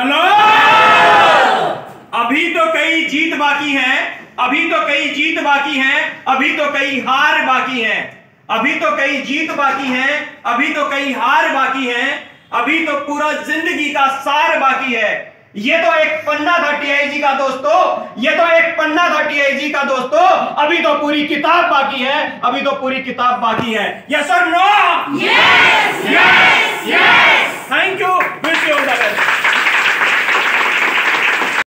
Hello! अभी तो कई जीत बाकी हैं, अभी तो कई जीत बाकी हैं, अभी तो कई हार बाकी हैं, अभी तो कई जीत बाकी हैं, अभी तो कई हार बाकी हैं, अभी तो पूरा ज़िंदगी का सार बाकी है। ये तो एक पन्ना था टीआईजी का दोस्तों, ये तो एक पन्ना था टीआईजी का दोस्तों, अभी तो पूरी किताब बाकी है, अभी तो पूरी किताब बाकी है। यस और नो